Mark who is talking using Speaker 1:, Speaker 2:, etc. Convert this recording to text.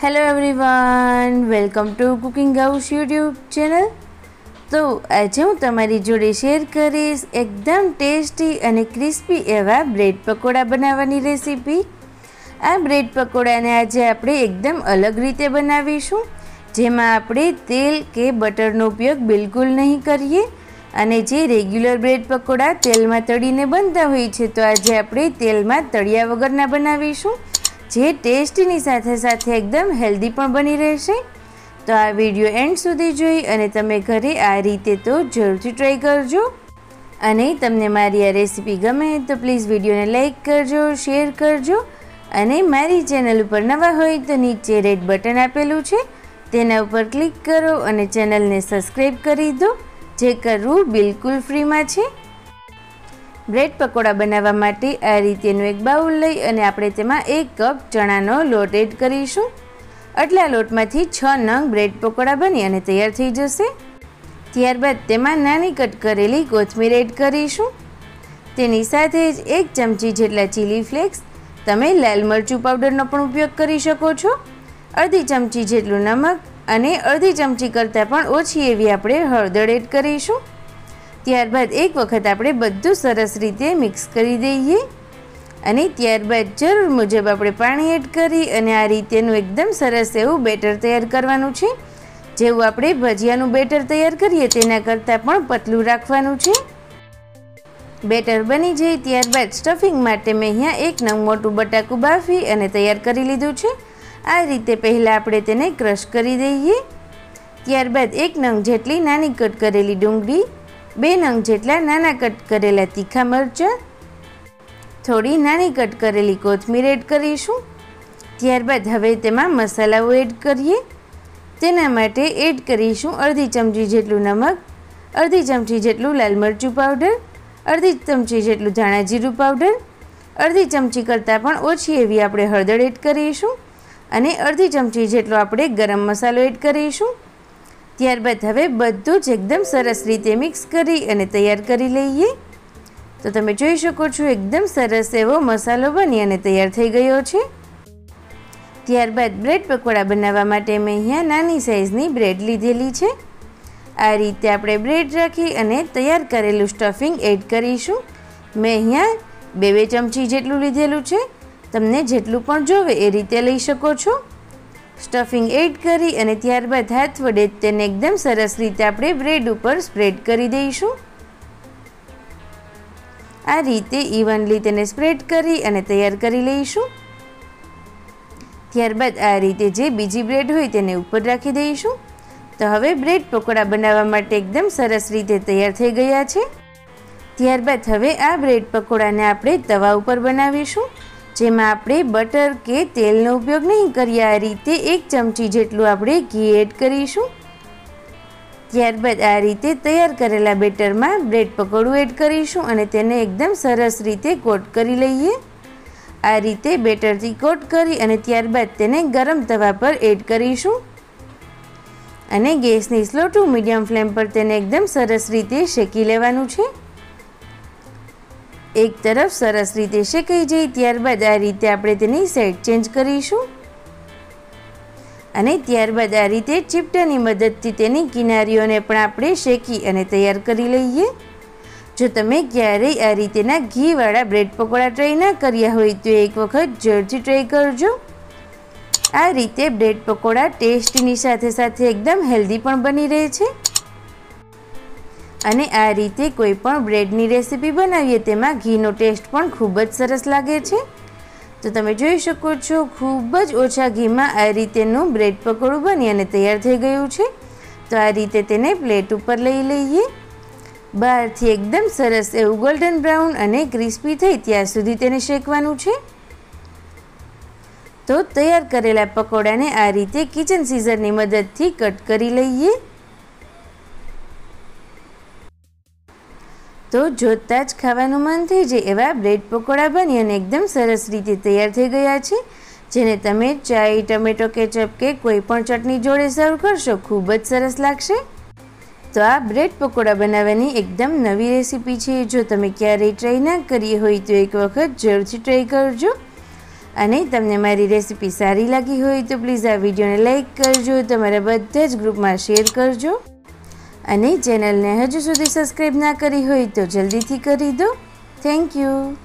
Speaker 1: Hello everyone welcome to cooking house YouTube channel તો આજે હું તમારી જોડે શેર કરીશ એકદમ ટેસ્ટી અને ક્રિસ્પી એવા બ્રેડ પકોડા બનાવવાની રેસીપી આ બ્રેડ પકોડાને આજે આપણે એકદમ અલગ રીતે બનાવીશું, જેમાં આપણે તેલ કે બટરનો ઉપયોગ બિલકુલ નહીં કરીએ. અને જે રેગ્યુલર બ્રેડ પકોડા તેલમાં તળીને બનતા હોય છે, તો આજે આપણે તેલમાં તળિયા વગરના બનાવીશું. જે ટેસ્ટની સાથે સાથે એકદમ હેલ્ધી પણ બની રહેશે. તો આ વીડિયો એન્ડ સુધી જોઈ અને તમે ઘરે આ રીતે તો જરૂરથી ટ્રાય કરજો. અને તમને મારી આ રેસીપી ગમે તો પ્લીઝ વિડીયોને લાઇક કરજો, શેર કરજો. અને મારી ચેનલ ઉપર નવા હોય તો નીચે રેડ બટન આપેલું છે, તેના ઉપર ક્લિક કરો અને ચેનલને સબસ્ક્રાઈબ કરી દો, જે કરવું બિલકુલ ફ્રીમાં છે. બ્રેડ પકોડા બનાવવા માટે આ રીતેનું એક બાઉલ લઈ અને આપણે તેમાં એક કપ ચણાનો લોટ એડ કરીશું. આટલા લોટમાંથી છ નંગ બ્રેડ પકોડા બની અને તૈયાર થઈ જશે. ત્યારબાદ તેમાં નાની કટ કરેલી કોથમીર એડ કરીશું. તેની સાથે જ એક ચમચી જેટલા ચીલી ફ્લેક્સ, તમે લાલ મરચું પાવડરનો પણ ઉપયોગ કરી શકો છો. અડધી ચમચી જેટલું નમક અને અડધી ચમચી કરતાં પણ ઓછી એવી આપણે હળદર એડ કરીશું. ત્યારબાદ એક વખત આપણે બધું સરસ રીતે મિક્સ કરી દઈએ. અને ત્યારબાદ જરૂર મુજબ આપણે પાણી એડ કરી અને આ રીતેનું એકદમ સરસ એવું બેટર તૈયાર કરવાનું છે. જેવું આપણે ભજીયાનું બેટર તૈયાર કરીએ તેના કરતાં પણ પતલું રાખવાનું છે. બેટર બની જાય ત્યારબાદ સ્ટફિંગ માટે મેં અહીંયા એક નવું મોટું બટાકું બાફી અને તૈયાર કરી લીધું છે. આ રીતે પહેલાં આપણે તેને ક્રશ કરી દઈએ. ત્યારબાદ એક નંગ જેટલી નાની કટ કરેલી ડુંગળી બે નંગ જેટલા નાના કટ કરેલા તીખા મરચાં, થોડી નાની કટ કરેલી કોથમીર એડ કરીશું. ત્યારબાદ હવે તેમાં મસાલાઓ એડ કરીએ. તેના માટે એડ કરીશું અડધી ચમચી જેટલું નમક, અડધી ચમચી જેટલું લાલ મરચું પાવડર, અડધી ચમચી જેટલું ધાણા જીરું પાવડર, અડધી ચમચી કરતાં પણ ઓછી એવી આપણે હળદર એડ કરીશું અને અડધી ચમચી જેટલો આપણે ગરમ મસાલો એડ કરીશું. ત્યારબાદ હવે બધું જ એકદમ સરસ રીતે મિક્સ કરી અને તૈયાર કરી લઈએ. તો તમે જોઈ શકો છો, એકદમ સરસ એવો મસાલો બની અને તૈયાર થઈ ગયો છે. ત્યારબાદ બ્રેડ પકોડા બનાવવા માટે મેં અહીંયા નાની સાઇઝની બ્રેડ લીધેલી છે. આ રીતે આપણે બ્રેડ રાખી અને તૈયાર કરેલું સ્ટફિંગ એડ કરીશું. મેં અહીંયા બે બે ચમચી જેટલું લીધેલું છે. તમને જેટલું પણ જોવે એ રીતે લઈ શકો છો. સ્ટફિંગ એડ કરી અને ત્યારબાદ હાથ વડે તેને એકદમ સરસ રીતે આપણે બ્રેડ ઉપર સ્પ્રેડ કરી દઈશું. આ રીતે ઇવનલી તેને સ્પ્રેડ કરી અને તૈયાર કરી લઈશું. ત્યારબાદ આ રીતે જે બીજી બ્રેડ હોય તેને ઉપર રાખી દઈશું. તો હવે બ્રેડ પકોડા બનાવવા માટે એકદમ સરસ રીતે તૈયાર થઈ ગયા છે. ત્યારબાદ હવે આ બ્રેડ પકોડાને આપણે તવા ઉપર બનાવીશું. જેમાં આપણે બટર કે તેલનો ઉપયોગ નહીં કરીએ. આ રીતે એક ચમચી જેટલું આપણે ઘી એડ કરીશું. ત્યારબાદ આ રીતે તૈયાર કરેલા બેટરમાં બ્રેડ પકોડું એડ કરીશું અને તેને એકદમ સરસ રીતે કોટ કરી લઈએ. આ રીતે બેટરથી કોટ કરી અને ત્યારબાદ તેને ગરમ તવા પર એડ કરીશું. અને ગેસની સ્લો ટુ મીડિયમ ફ્લેમ પર તેને એકદમ સરસ રીતે શેકી લેવાનું છે. એક તરફ સરસ રીતે શેકાઈ જાય ત્યારબાદ આ રીતે આપણે તેની સાઈડ ચેન્જ કરીશું. અને ત્યારબાદ આ રીતે ચીપટાની મદદથી તેની કિનારીઓને પણ આપણે શેકી અને તૈયાર કરી લઈએ. જો તમે ક્યારેય આ રીતેના ઘીવાળા બ્રેડ પકોડા ટ્રાય ના કર્યા હોય તો એક વખત જરૂરથી ટ્રાય કરજો. આ રીતે બ્રેડ પકોડા ટેસ્ટની સાથે સાથે એકદમ હેલ્ધી પણ બની રહે છે. અને આ રીતે કોઈ પણ બ્રેડની રેસીપી બનાવીએ તેમાં ઘીનો ટેસ્ટ પણ ખૂબ જ સરસ લાગે છે. તો તમે જોઈ શકો છો, ખૂબ જ ઓછા ઘીમાં આ રીતેનું બ્રેડ પકોડું બની અને તૈયાર થઈ ગયું છે. તો આ રીતે તેને પ્લેટ ઉપર લઈ લઈએ. બહારથી એકદમ સરસ એવું ગોલ્ડન બ્રાઉન અને ક્રિસ્પી થઈ ત્યાં સુધી તેને શેકવાનું છે. તો તૈયાર કરેલા પકોડાને આ રીતે કિચન સીઝરની મદદથી કટ કરી લઈએ. તો જોતાં જ ખાવાનું મન થઈ જાય એવા બ્રેડ પકોડા બની અને એકદમ સરસ રીતે તૈયાર થઈ ગયા છે, જેને તમે ચાય ટમેટો, કેચઅપ કે કોઈ પણ ચટણી જોડે સર્વ કરશો, ખૂબ જ સરસ લાગશે. તો આ બ્રેડ પકોડા બનાવવાની એકદમ નવી રેસીપી છે, જો તમે ક્યારેય ટ્રાય ના કરી હોય તો એક વખત જરૂરથી ટ્રાય કરજો. અને તમને મારી રેસીપી સારી લાગી હોય તો પ્લીઝ આ વિડીયોને લાઇક કરજો, તમારા બધા જ ગ્રુપમાં શેર કરજો. અને ચેનલને હજુ સુધી સબસ્ક્રાઈબ ના કરી હોય તો જલ્દીથી કરી દો. Thank you